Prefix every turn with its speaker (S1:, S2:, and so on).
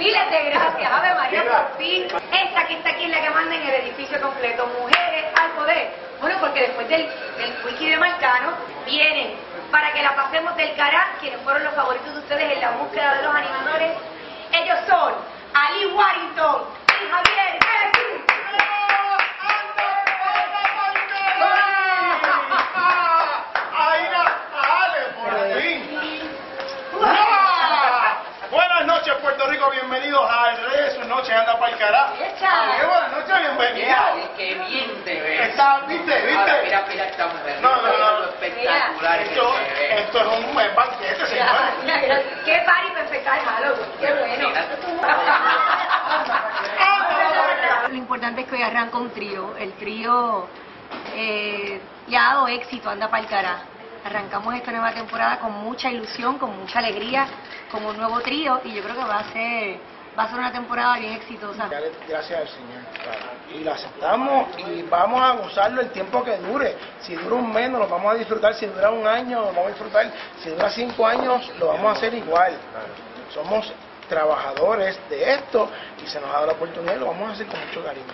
S1: Miles de gracias, Ave María, por fin. Esta que está aquí es la que manda en el edificio completo. Mujeres al poder. Bueno, porque después del, del wiki de Marcano, vienen para que la pasemos del cara, quienes fueron los favoritos de ustedes en la búsqueda de los animadores.
S2: Puerto Rico. Bienvenidos a El Rey de sus noches. Anda para el carajo.
S1: Echa.
S2: Qué buenas noches, bienvenido.
S3: Mira, qué bien te ves.
S2: Está, ¿viste?
S3: Ahora,
S2: ¿Viste?
S3: mira, mira esta mujer.
S2: No, no, no.
S3: Lo espectacular
S2: Esto, esto es un buen banquete, señor.
S1: Mira, mira, Qué party para empezar Halloween. Qué bueno.
S4: Lo importante es que hoy arranca un trío. El trío eh, ya ha dado éxito, anda para el cara. Arrancamos esta nueva temporada con mucha ilusión, con mucha alegría, con un nuevo trío y yo creo que va a ser va a ser una temporada bien exitosa.
S5: Gracias al Señor. Y lo aceptamos y vamos a gozarlo el tiempo que dure. Si dura un mes, lo vamos a disfrutar. Si dura un año, lo vamos a disfrutar. Si dura cinco años, lo vamos a hacer igual. Somos trabajadores de esto y se nos ha dado la oportunidad y lo vamos a hacer con mucho cariño.